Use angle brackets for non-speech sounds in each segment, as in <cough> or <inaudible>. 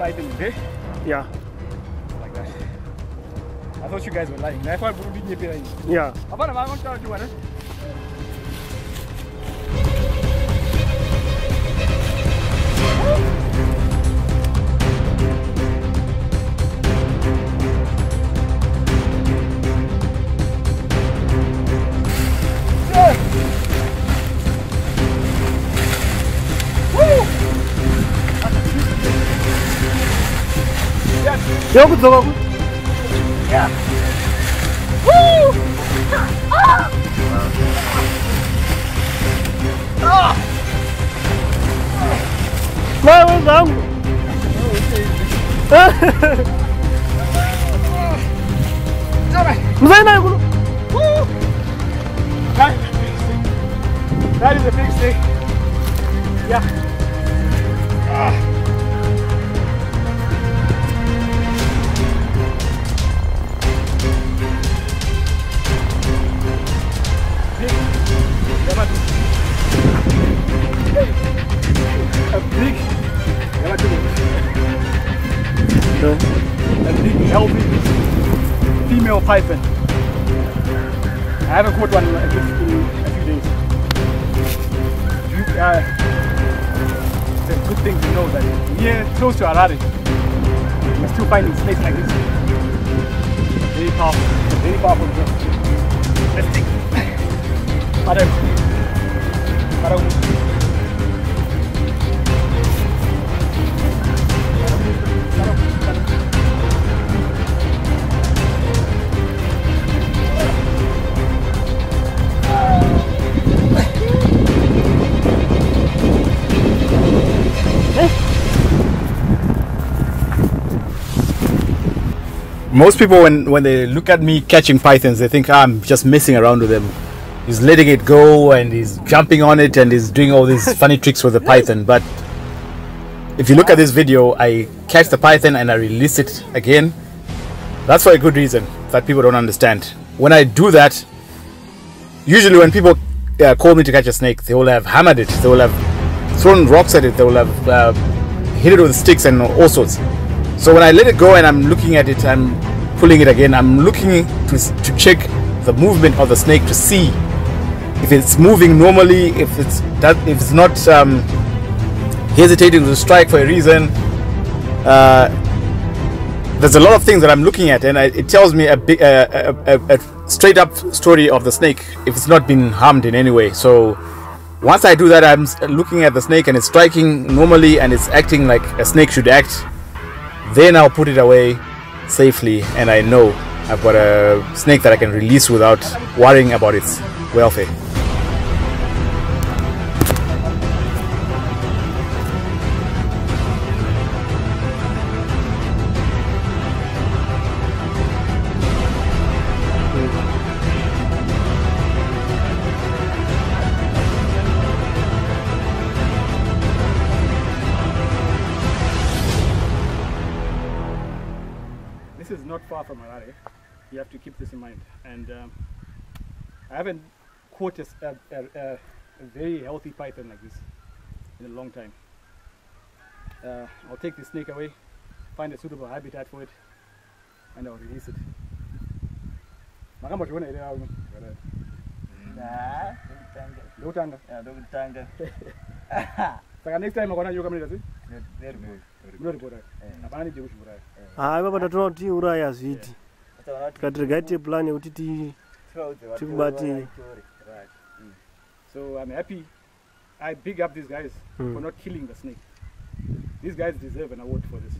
python is there, Yeah. like that. I thought you guys were lying. I thought we would be here. Yeah. Apana, I'm going to do it. yokudzoka ku mai wenzangu mzainaye kuno That, that is a big stick. Yeah. Big. A big, healthy female python. I haven't caught one in a few days. You, uh, it's a good thing to know that here, close to Harare, we're still finding snakes like this. Very powerful, very powerful. Let's take. Madam. Madam. Most people, when, when they look at me catching pythons, they think "Ah, I'm just messing around with them. He's letting it go and he's jumping on it and he's doing all these funny tricks with the python. But if you look at this video, I catch the python and I release it again. That's for a good reason that people don't understand. When I do that, usually when people uh, call me to catch a snake, they will have hammered it, they will have thrown rocks at it, they will have uh, hit it with sticks and all sorts. So when I let it go and I'm looking at it, I'm pulling it again. I'm looking to, to check the movement of the snake to see if it's moving normally, if it's that, if it's not um, hesitating to strike for a reason. Uh, there's a lot of things that I'm looking at, and I, it tells me a, a, a, a straight up story of the snake if it's not been harmed in any way. So once I do that, I'm looking at the snake and it's striking normally and it's acting like a snake should act. Then I'll put it away safely, and I know I've got a snake that I can release without worrying about its welfare. This is not far from Harare. You have to keep this in mind. And um, I haven't caught a very healthy python like this in a long time. Uh, I'll take the snake away, find a suitable habitat for it, and I'll release it. Makamba tuone ile au baadaye. Nah, dokutanga. Ndio utanga. Yeah, dokutanga. <laughs> Saka next time akona yoka mnenda zi? Very good. Mno ripota. Hapana nije kushibura. hai baba tatoona kuti tiuraya hazviiti Hata wanati tiite plan yekuti ti throughout the watu Tikubati. So I'm happy. I big up these guys Mm. for not killing the snake. These guys deserve an award for this.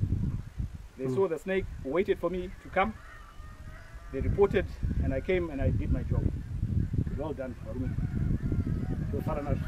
They Mm. saw the snake, waited for me to come. They reported, and I came and I did my job. Well done, Warumi. So far enough.